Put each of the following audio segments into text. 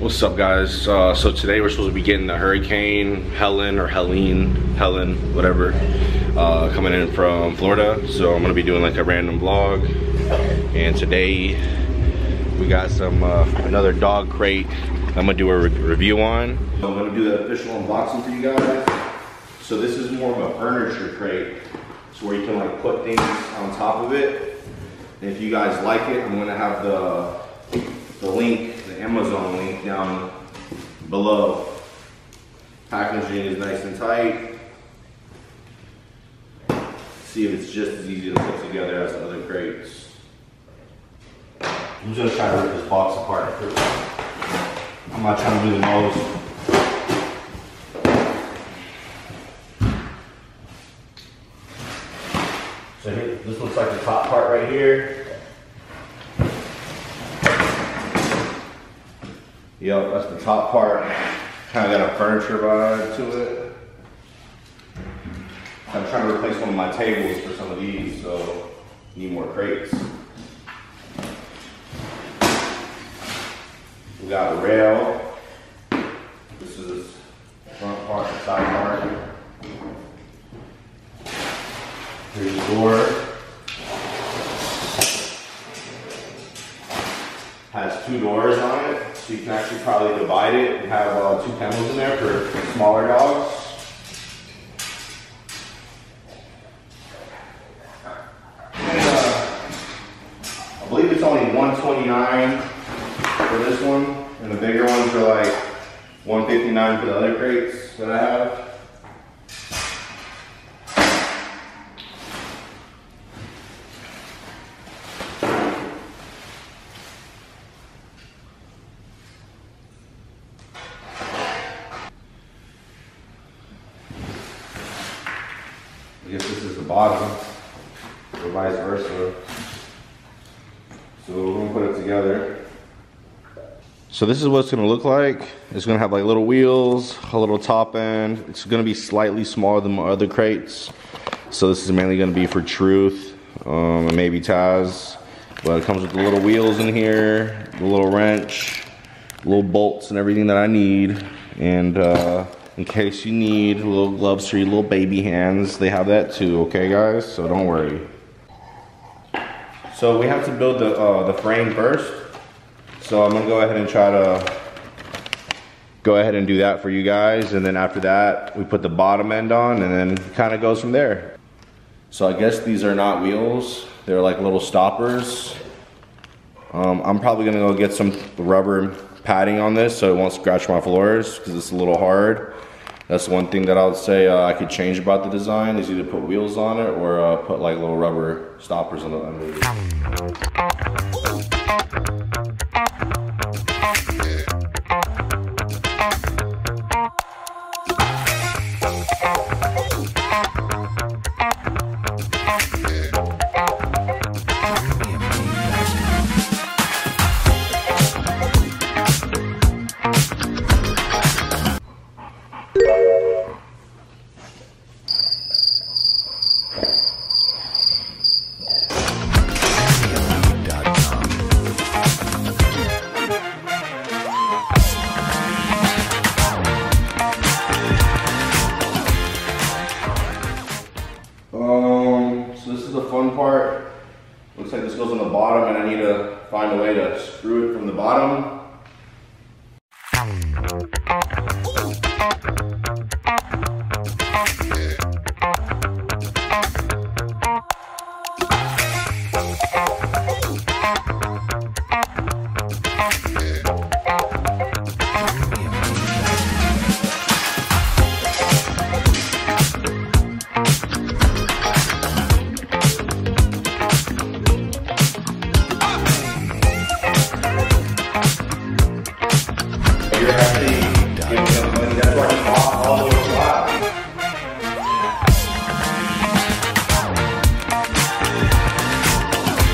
What's up guys? Uh, so today we're supposed to be getting the Hurricane Helen or Helene, Helen, whatever, uh, coming in from Florida. So I'm gonna be doing like a random vlog. And today we got some, uh, another dog crate I'm gonna do a re review on. I'm gonna do the official unboxing for you guys. So this is more of a furniture crate. So where you can like put things on top of it. And if you guys like it, I'm gonna have the, the link Amazon link down below. Packaging is nice and tight. See if it's just as easy to put together as the other crates. I'm just try to rip this box apart. I'm not trying to do the most. So here, this looks like the top part right here. Yep, that's the top part. Kind of got a furniture vibe to it. I'm trying to replace one of my tables for some of these, so need more crates. We got a rail. Probably divide it and have uh, two kennels in there for smaller dogs. And, uh, I believe it's only 129 for this one, and the bigger ones are like 159 for the other crates that I have. Bottom, or vice versa. So we're gonna put it together. So this is what it's gonna look like. It's gonna have like little wheels, a little top end. It's gonna be slightly smaller than my other crates. So this is mainly gonna be for Truth, um, and maybe Taz. But it comes with the little wheels in here, the little wrench, little bolts and everything that I need. And uh, in case you need little gloves for your little baby hands, they have that too, okay guys? So don't worry. So we have to build the, uh, the frame first. So I'm gonna go ahead and try to go ahead and do that for you guys. And then after that, we put the bottom end on and then it kind of goes from there. So I guess these are not wheels. They're like little stoppers. Um, I'm probably gonna go get some rubber padding on this so it won't scratch my floors because it's a little hard. That's one thing that I would say uh, I could change about the design is either put wheels on it or uh, put like little rubber stoppers on the it. Um, so this is the fun part. Looks like this goes on the bottom and I need to find a way to screw it from the bottom.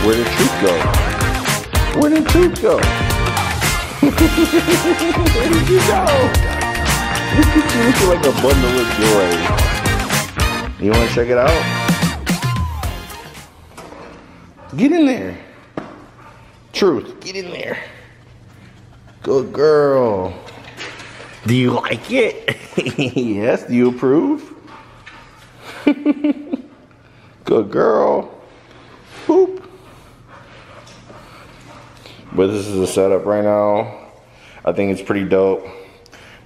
Where did truth go? Where did truth go? Where did you go? Look looking like a bundle of joy. You want to check it out? Get in there. Truth, get in there. Good girl. Do you like it? yes. Do you approve? Good girl. But this is the setup right now. I think it's pretty dope.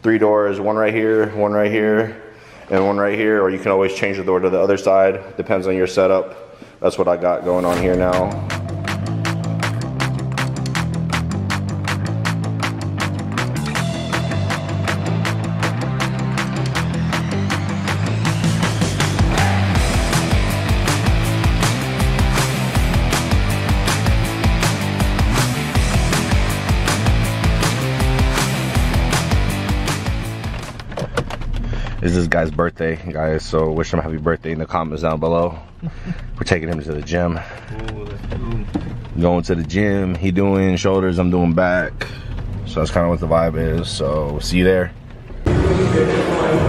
Three doors, one right here, one right here, and one right here. Or you can always change the door to the other side. Depends on your setup. That's what I got going on here now. It's this guy's birthday, guys. So wish him a happy birthday in the comments down below. We're taking him to the gym. Going to the gym. He doing shoulders, I'm doing back. So that's kind of what the vibe is. So see you there.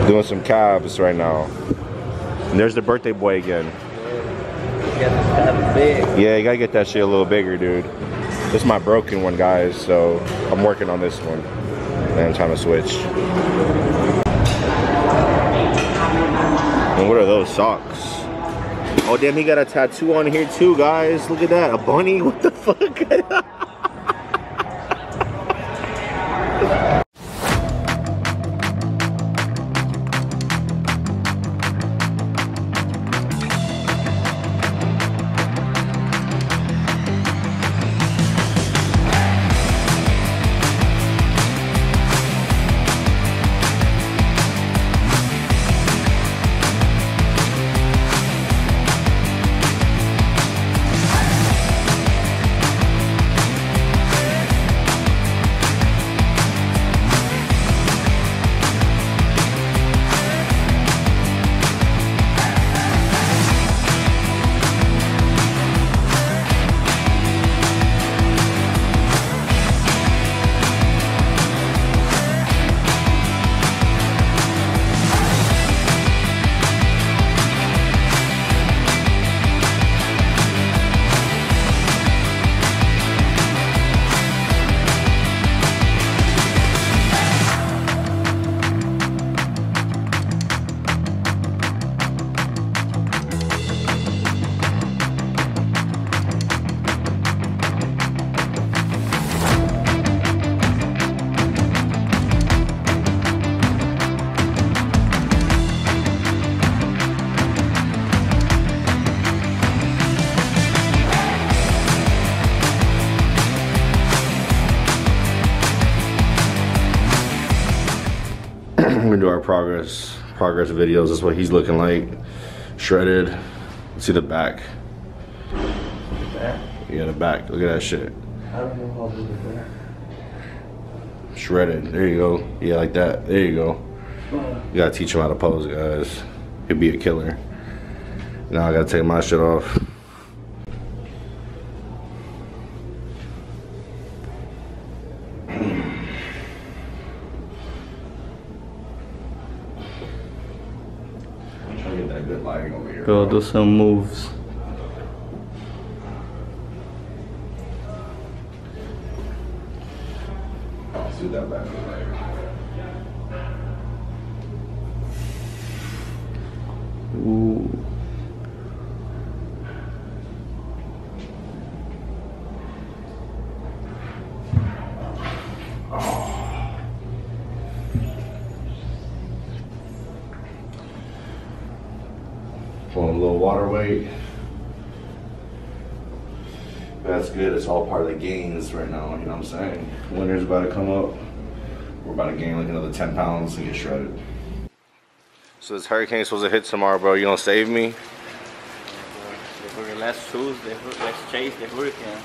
Doing some calves right now. And there's the birthday boy again. Yeah, you gotta get that shit a little bigger, dude. This is my broken one, guys. So I'm working on this one. And I'm trying to switch. And what are those socks? Oh damn, he got a tattoo on here too, guys. Look at that, a bunny. What the fuck? Progress videos. That's what he's looking like. Shredded. See the back. Yeah, the back. Look at that shit. Shredded. There you go. Yeah, like that. There you go. You gotta teach him how to pose, guys. He'll be a killer. Now I gotta take my shit off. Good lighting over here. Do some moves. Pulling a little water weight. That's good. It's all part of the gains right now. You know what I'm saying? Winter's about to come up. We're about to gain like another 10 pounds and get shredded. So this hurricane's supposed to hit tomorrow, bro. You gonna save me? Let's choose the hur- let's chase the hurricane.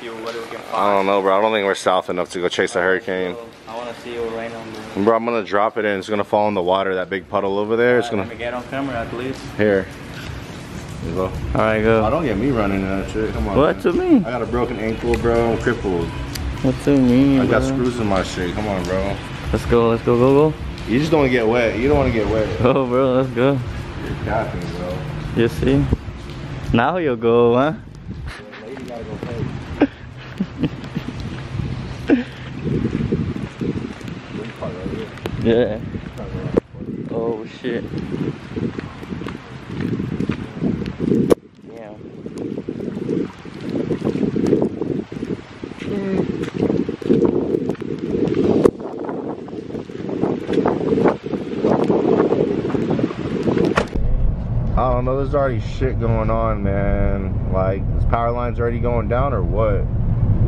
See what we can I don't know, bro. I don't think we're south enough to go chase a hurricane. I want to see what right now. Bro, I'm gonna drop it and it's gonna fall in the water. That big puddle over there. It's Let gonna me get on camera at least. here. Go. All right, Oh, go. don't get me running in that shit. Come on. What man. to me? I got a broken ankle, bro. I'm crippled. What to me? I got bro? screws in my shit. Come on, bro. Let's go. Let's go. Go. Go. You just don't want to get wet. You don't want to get wet. Oh, bro. Let's go. You're capping, bro. You see? Now you go, huh? Lady gotta go. Yeah. Oh shit. Yeah. There's already shit going on, man. Like, this power line's already going down or what?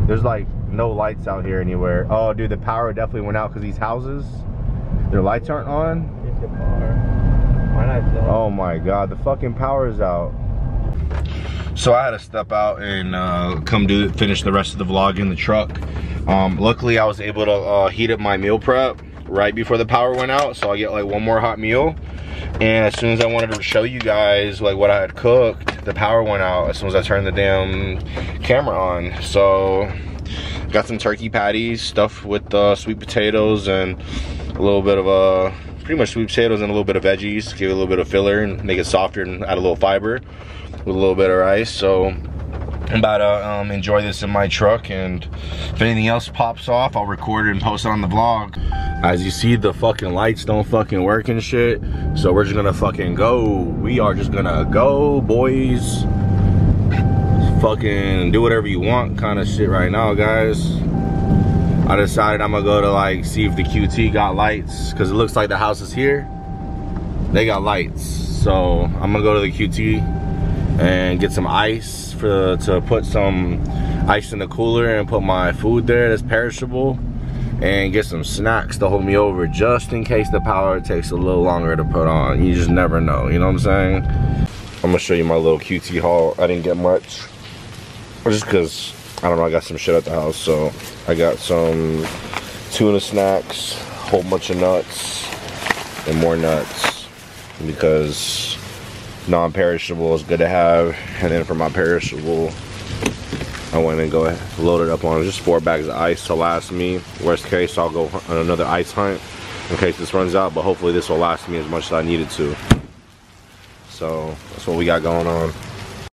There's like no lights out here anywhere. Oh, dude, the power definitely went out because these houses, their lights aren't on. Oh my god, the fucking power is out. So I had to step out and uh, come do finish the rest of the vlog in the truck. Um, luckily, I was able to uh, heat up my meal prep right before the power went out, so I get like one more hot meal. And as soon as I wanted to show you guys like what I had cooked, the power went out as soon as I turned the damn camera on. So got some turkey patties stuffed with uh, sweet potatoes and a little bit of uh, pretty much sweet potatoes and a little bit of veggies. Give it a little bit of filler and make it softer and add a little fiber with a little bit of rice. So I'm about to um, enjoy this in my truck and if anything else pops off, I'll record it and post it on the vlog. As you see, the fucking lights don't fucking work and shit. So we're just gonna fucking go. We are just gonna go, boys. Fucking do whatever you want kind of shit right now, guys. I decided I'm gonna go to like see if the QT got lights because it looks like the house is here. They got lights. So I'm gonna go to the QT and get some ice for to put some ice in the cooler and put my food there that's perishable and get some snacks to hold me over just in case the power takes a little longer to put on. You just never know, you know what I'm saying? I'm gonna show you my little QT haul. I didn't get much just because I don't know, I got some shit at the house. So I got some tuna snacks, whole bunch of nuts, and more nuts because non-perishable is good to have. And then for my perishable, I went and go ahead, loaded up on just four bags of ice to last me. Worst case, I'll go on another ice hunt in case this runs out, but hopefully this will last me as much as I needed to. So that's what we got going on.